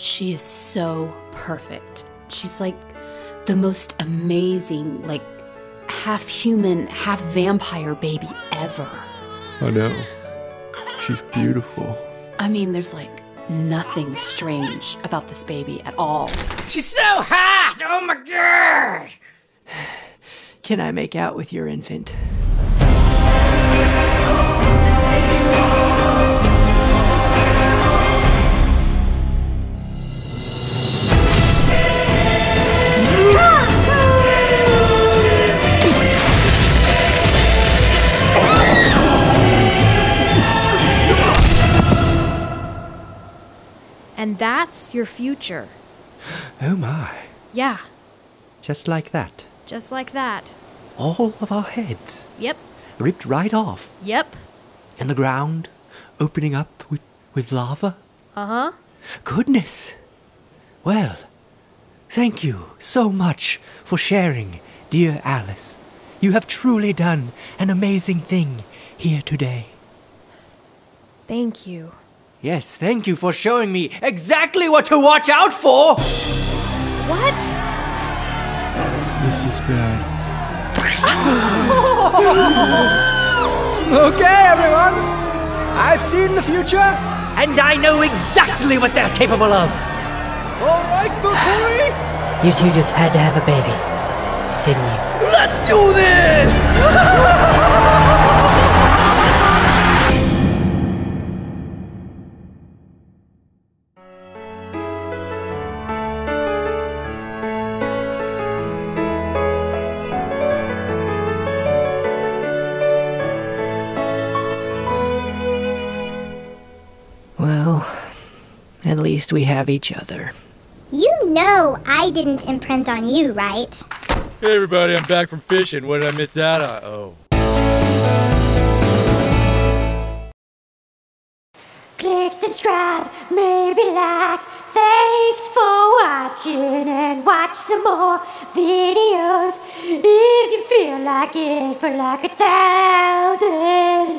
She is so perfect. She's like the most amazing, like half human, half vampire baby ever. I know. She's beautiful. I mean, there's like nothing strange about this baby at all. She's so hot! Oh my god! Can I make out with your infant? And that's your future. Oh my. Yeah, Just like that. just like that. All of our heads Yep, ripped right off. yep. And the ground opening up with, with lava. Uh huh. Goodness. Well, thank you so much for sharing, dear Alice. You have truly done an amazing thing here today. Thank you. Yes, thank you for showing me exactly what to watch out for! What? This is bad. Okay, everyone! I've seen the future, and I know exactly what they're capable of! Alright, Fukui! You two just had to have a baby, at least we have each other. You know I didn't imprint on you, right? Hey everybody, I'm back from fishing. What did I miss out on? Uh, oh. Click subscribe, maybe like. Thanks for watching and watch some more videos if you feel like it for like a thousand